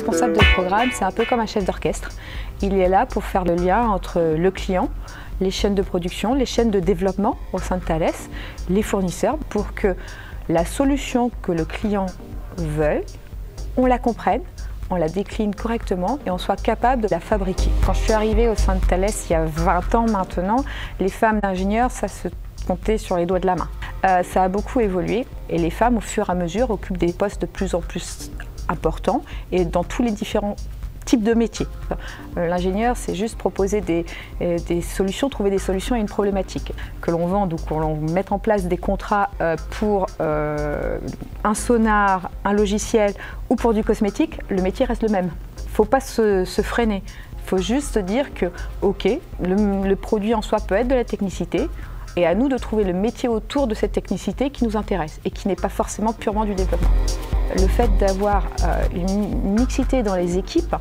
responsable de programme, c'est un peu comme un chef d'orchestre. Il est là pour faire le lien entre le client, les chaînes de production, les chaînes de développement au sein de Thales, les fournisseurs, pour que la solution que le client veut, on la comprenne, on la décline correctement et on soit capable de la fabriquer. Quand je suis arrivée au sein de Thales il y a 20 ans maintenant, les femmes d'ingénieurs, ça se comptait sur les doigts de la main. Euh, ça a beaucoup évolué et les femmes, au fur et à mesure, occupent des postes de plus en plus importants et dans tous les différents types de métiers. Euh, l'ingénieur, c'est juste proposer euh, des, solutions, trouver des solutions à une problématique. Que l'on vende ou qu'on mette en place des contrats pour un sonar, un logiciel ou pour du cosmétique, le métier reste le même. Il ne faut pas se, freiner. Il faut juste dire que, ok, le produit en soi peut être de la technicité, et à nous de trouver le métier autour de cette technicité qui nous intéresse et qui n'est pas forcément purement du développement. Le fait d'avoir euh, une mixité dans les équipes,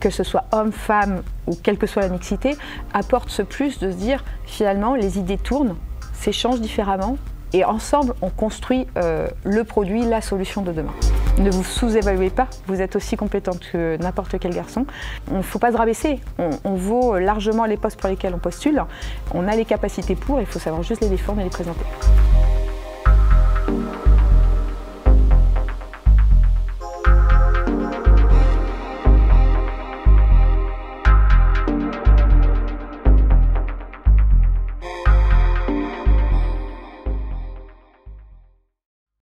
que ce soit homme, femme ou quelle que soit la mixité, apporte ce plus de se dire finalement les idées tournent, s'échangent différemment et ensemble on construit euh, le produit, la solution de demain. Ne vous sous-évaluez pas, vous êtes aussi compétente que n'importe quel garçon. Il ne faut pas se rabaisser, on, vaut largement les postes pour lesquels on postule, on a les capacités pour, il faut savoir juste les défendre et les présenter.